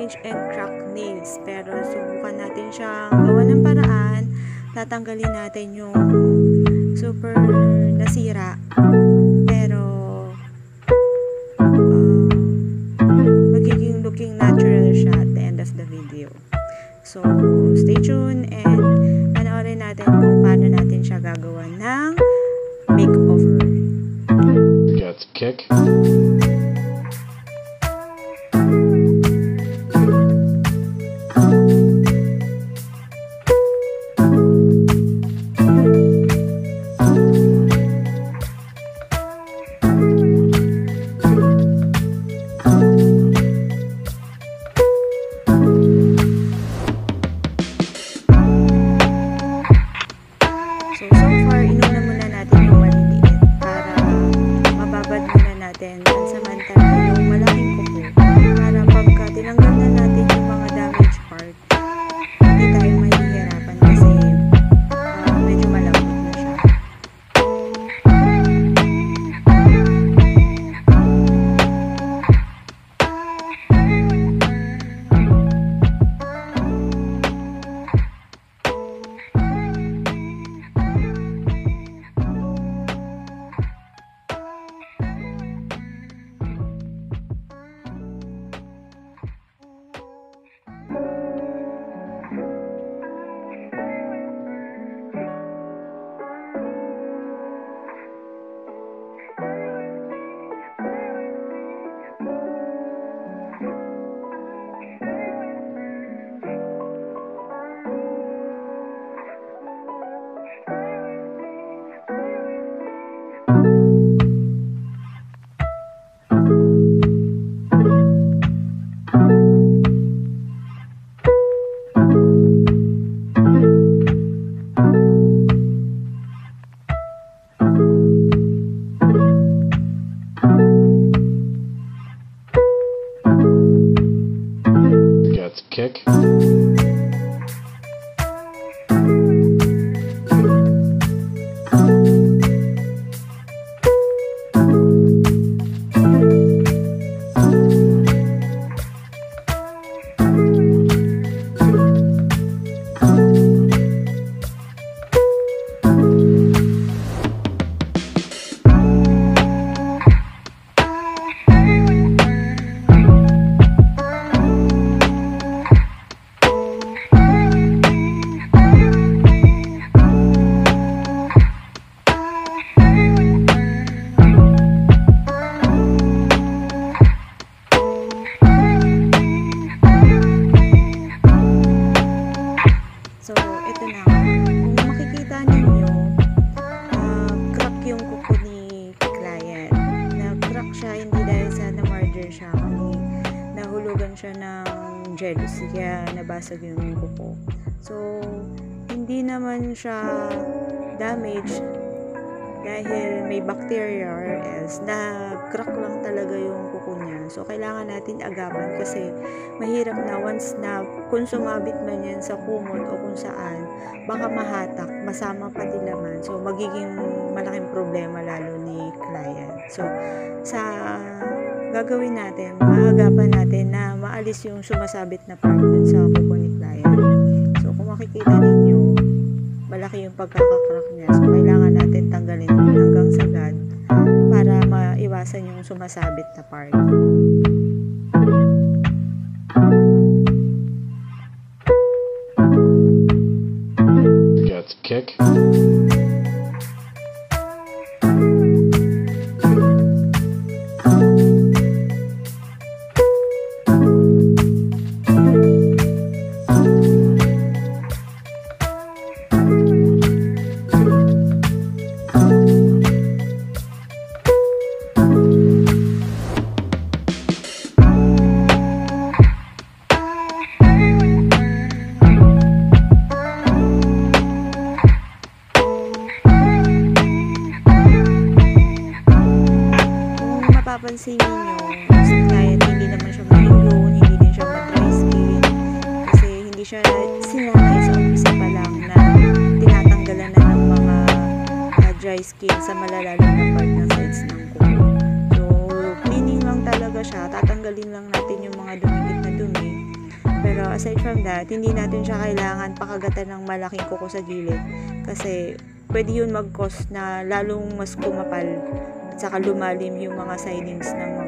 Damage and cracked nails. Pero subukan natin siyang gawa ng paraan. Tatanggalin natin yung super nabasag yung kuko. So, hindi naman siya damaged dahil may bacteria or else na crack lang talaga yung kuko niya. So, kailangan natin agapan kasi mahirap na once na kung sumabit man yan sa kumot o kung saan, baka mahatak, masama pati laman. So, magiging malaking problema lalo ni client. So, sa gagawin natin, maagapan natin maalis yung sumasabit na part sa kuko ni client. So, kung makikita ninyo, malaki yung pagkakakrak niya. So, kailangan natin tanggalin hanggang sagad para maiwasan yung sumasabit na part. mapapansin niyo, kahit hindi naman siya mag-loan, hindi din siya mag-risky, kasi hindi siya sinanay sa umpisa pa lang na tinatanggalan na ng mga uh, dry skin sa malalalang na part ng sides ng kuko. So, cleaning lang talaga siya. Tatanggalin lang natin yung mga dumikit na dumi. Pero aside from that, hindi natin siya kailangan pakagatan ng malaking kuko sa gilid. Kasi pwede yun mag-cause na lalong mas kumapal saka lumalim yung mga sidings ng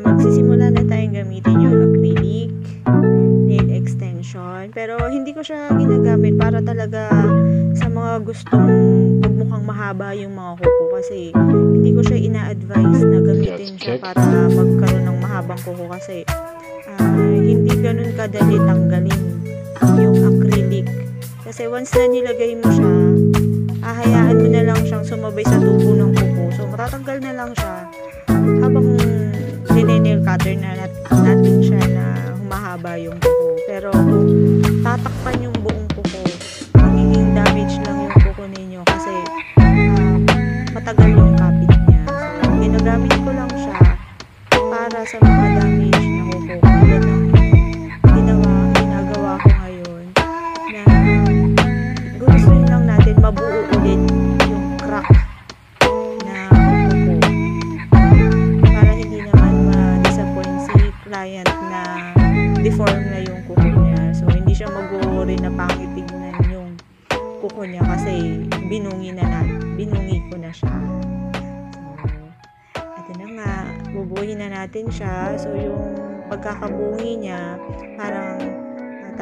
magsisimula na tayong gamitin yung acrylic nail extension. Pero hindi ko siya ginagamit para talaga sa mga gustong magmukhang mahaba yung mga kuko kasi hindi ko siya ina-advise na gamitin siya para magkaroon ng mahabang kuko kasi ah, hindi ganun kadali tanggalin yung acrylic. Kasi once na nilagay mo siya, ahayaan mo na lang siyang sumabay sa tubo ng kuko. So matatanggal na lang siya habang cutter na nat- natin siya na humahaba yung kuko. Pero tatakpan yung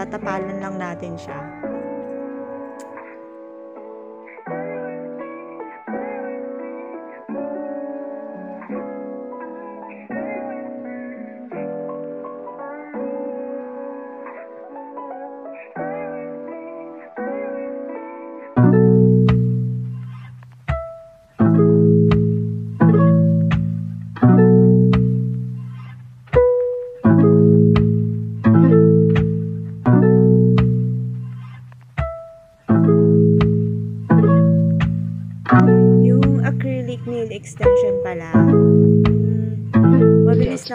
tatapalan lang natin siya.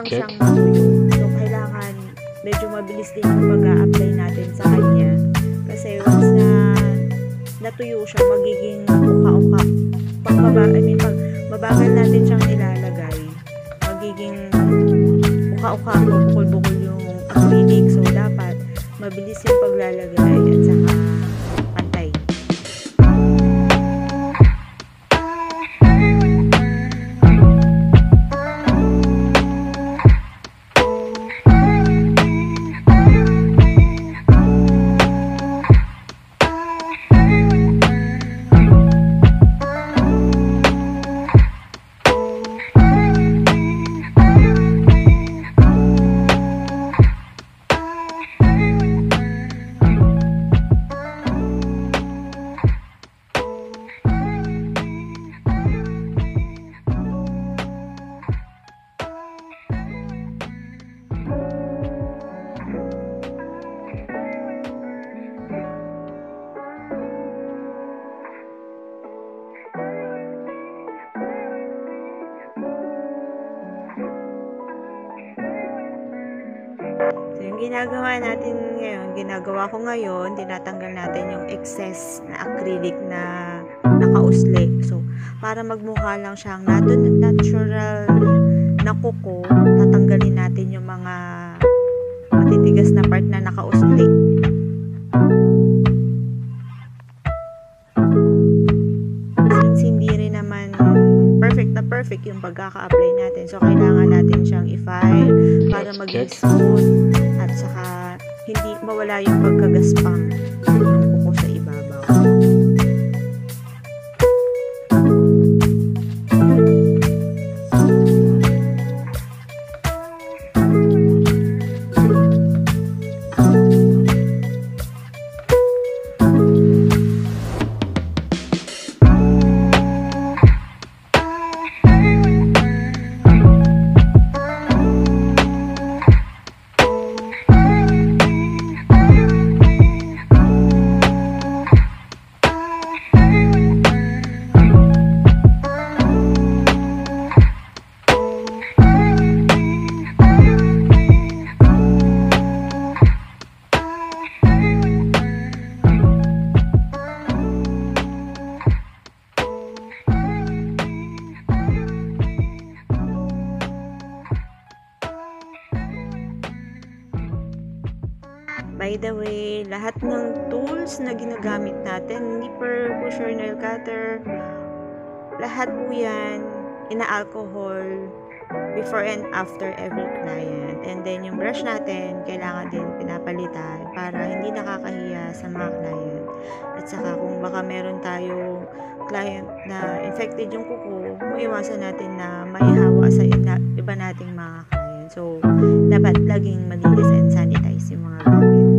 Lang kick. siyang matuyo. So, kailangan medyo mabilis din yung pag-a-apply natin sa kanya. Kasi once na natuyo siya, magiging uka-uka. Pag maba, I mean, pag mabagal natin siyang nilalagay, magiging uka-uka bukol-bukol yung acrylic. So, dapat mabilis yung paglalagay at saka ginagawa natin ngayon, ginagawa ko ngayon, tinatanggal natin yung excess na acrylic na nakausli. So, para magmukha lang siyang nat- natural na kuko, tatanggalin natin yung mga matitigas na part na nakausli. Since hindi rin naman perfect na perfect yung pagkaka-apply natin. So, kailangan natin siyang i-file para maging smooth saka hindi mawala yung pagkagaspang ng kuko sa ibabaw. Lahat ng tools na ginagamit natin, nipper, pusher, nail cutter, lahat po yan, ina-alcohol before and after every client. And then yung brush natin, kailangan din pinapalitan para hindi nakakahiya sa mga client. At saka kung baka meron tayong client na infected yung kuko, maiwasan natin na maihawa sa iba nating mga client. So, dapat laging and sanitize yung mga gamit.